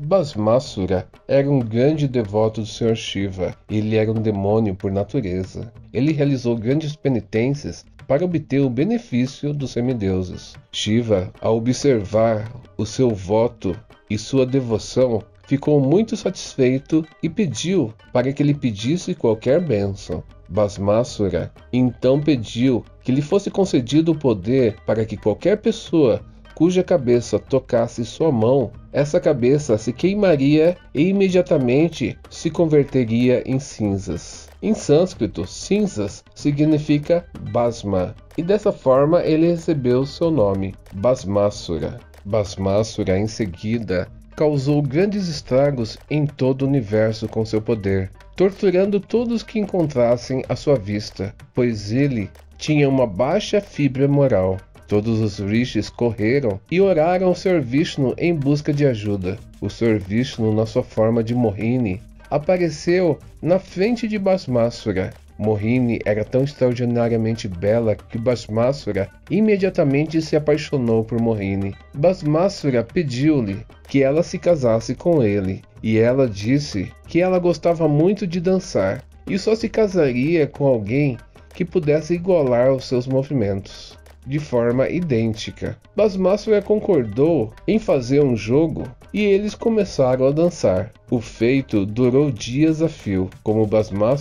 Basmasura era um grande devoto do Sr. Shiva. Ele era um demônio por natureza. Ele realizou grandes penitências para obter o benefício dos semideuses. Shiva, ao observar o seu voto e sua devoção, ficou muito satisfeito e pediu para que lhe pedisse qualquer bênção. Basmasura então pediu que lhe fosse concedido o poder para que qualquer pessoa cuja cabeça tocasse sua mão, essa cabeça se queimaria e imediatamente se converteria em cinzas. Em sânscrito, cinzas significa Basma, e dessa forma ele recebeu seu nome, Basmasura. Basmasura em seguida causou grandes estragos em todo o universo com seu poder, torturando todos que encontrassem à sua vista, pois ele tinha uma baixa fibra moral. Todos os rishis correram e oraram ao Sr. Vishnu em busca de ajuda. O Sr. Vishnu, na sua forma de Mohini, apareceu na frente de Basmasura. Mohini era tão extraordinariamente bela que Basmasura imediatamente se apaixonou por Mohini. Basmasura pediu-lhe que ela se casasse com ele, e ela disse que ela gostava muito de dançar e só se casaria com alguém que pudesse igualar os seus movimentos de forma idêntica. Basmasura concordou em fazer um jogo e eles começaram a dançar. O feito durou dias a fio. Como Basmasura